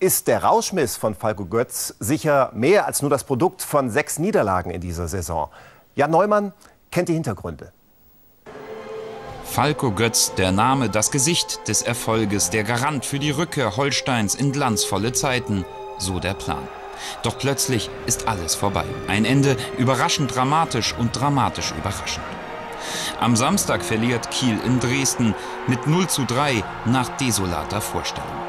Ist der Rauschmiss von Falco Götz sicher mehr als nur das Produkt von sechs Niederlagen in dieser Saison? Jan Neumann kennt die Hintergründe. Falco Götz, der Name, das Gesicht des Erfolges, der Garant für die Rückkehr Holsteins in glanzvolle Zeiten, so der Plan. Doch plötzlich ist alles vorbei. Ein Ende überraschend dramatisch und dramatisch überraschend. Am Samstag verliert Kiel in Dresden mit 0 zu 3 nach desolater Vorstellung.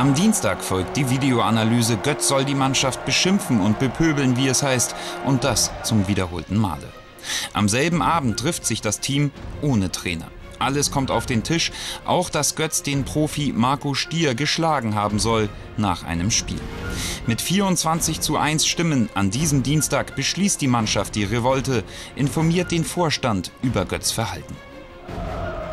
Am Dienstag folgt die Videoanalyse. Götz soll die Mannschaft beschimpfen und bepöbeln, wie es heißt, und das zum wiederholten Male. Am selben Abend trifft sich das Team ohne Trainer. Alles kommt auf den Tisch, auch dass Götz den Profi Marco Stier geschlagen haben soll nach einem Spiel. Mit 24 zu 1 Stimmen an diesem Dienstag beschließt die Mannschaft die Revolte, informiert den Vorstand über Götz Verhalten.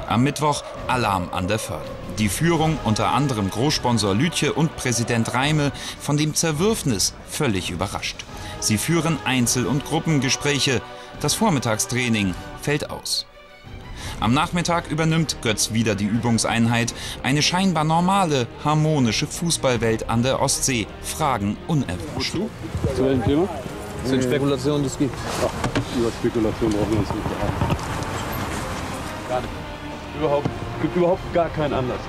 Am Mittwoch Alarm an der Förde. Die Führung, unter anderem Großsponsor Lütje und Präsident Reime, von dem Zerwürfnis völlig überrascht. Sie führen Einzel- und Gruppengespräche. Das Vormittagstraining fällt aus. Am Nachmittag übernimmt Götz wieder die Übungseinheit. Eine scheinbar normale, harmonische Fußballwelt an der Ostsee. Fragen unerwünscht. Zu welchem Thema? Zu den Spekulationen, die es gibt. Ach, über Spekulation brauchen wir uns nicht behalten. Gar nicht. Überhaupt, gibt überhaupt gar keinen Anlass.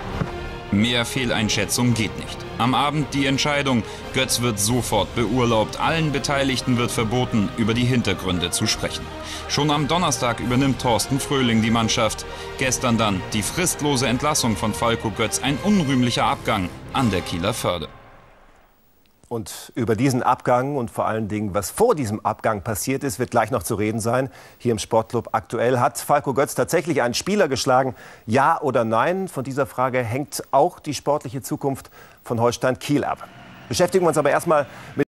Mehr Fehleinschätzung geht nicht. Am Abend die Entscheidung. Götz wird sofort beurlaubt. Allen Beteiligten wird verboten, über die Hintergründe zu sprechen. Schon am Donnerstag übernimmt Thorsten Fröhling die Mannschaft. Gestern dann die fristlose Entlassung von Falco Götz. Ein unrühmlicher Abgang an der Kieler Förde. Und über diesen Abgang und vor allen Dingen, was vor diesem Abgang passiert ist, wird gleich noch zu reden sein. Hier im Sportclub aktuell. Hat Falco Götz tatsächlich einen Spieler geschlagen? Ja oder nein? Von dieser Frage hängt auch die sportliche Zukunft von Holstein Kiel ab. Beschäftigen wir uns aber erstmal mit